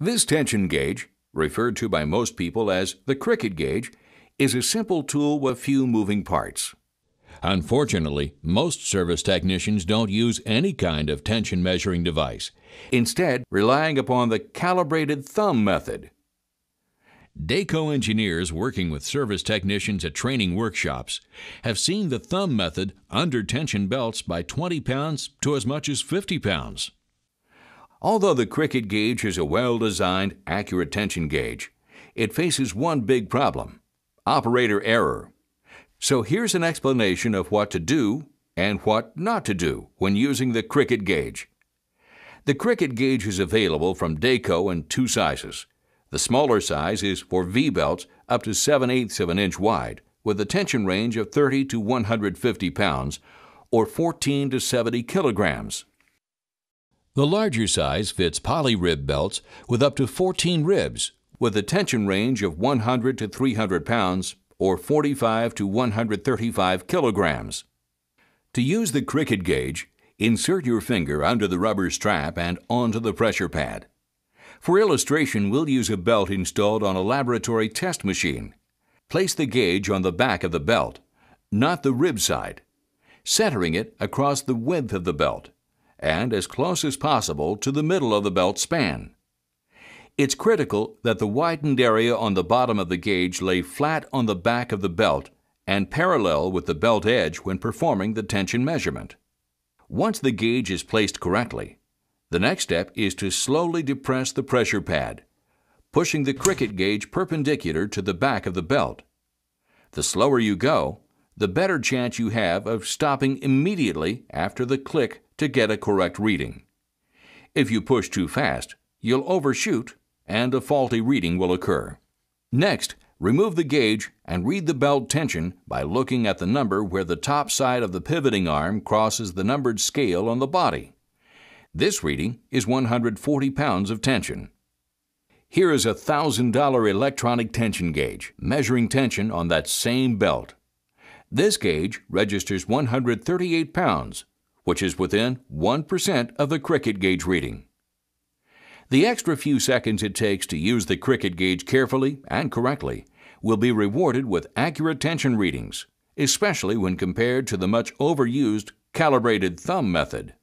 This tension gauge, referred to by most people as the Krikit gauge, is a simple tool with few moving parts. Unfortunately, most service technicians don't use any kind of tension measuring device, instead, relying upon the calibrated thumb method. Dayco engineers working with service technicians at training workshops have seen the thumb method under tension belts by 20 pounds to as much as 50 pounds. Although the Krikit gauge is a well designed, accurate tension gauge, it faces one big problem operator error. So here's an explanation of what to do and what not to do when using the Krikit gauge. The Krikit gauge is available from Dayco in two sizes. The smaller size is for V belts up to 7 eighths of an inch wide, with a tension range of 30 to 150 pounds or 14 to 70 kilograms. The larger size fits poly rib belts with up to 14 ribs, with a tension range of 100 to 300 pounds or 45 to 135 kilograms. To use the Krikit gauge, insert your finger under the rubber strap and onto the pressure pad. For illustration, we'll use a belt installed on a laboratory test machine. Place the gauge on the back of the belt, not the rib side, centering it across the width of the belt and as close as possible to the middle of the belt span. It's critical that the widened area on the bottom of the gauge lay flat on the back of the belt and parallel with the belt edge when performing the tension measurement. Once the gauge is placed correctly, the next step is to slowly depress the pressure pad, pushing the Krikit gauge perpendicular to the back of the belt. The slower you go, the better chance you have of stopping immediately after the click to get a correct reading. If you push too fast, you'll overshoot and a faulty reading will occur. Next, remove the gauge and read the belt tension by looking at the number where the top side of the pivoting arm crosses the numbered scale on the body. This reading is 140 pounds of tension. Here is a $1,000 electronic tension gauge measuring tension on that same belt. This gauge registers 138 pounds, which is within 1% of the Krikit gauge reading. The extra few seconds it takes to use the Krikit gauge carefully and correctly will be rewarded with accurate tension readings, especially when compared to the much overused calibrated thumb method.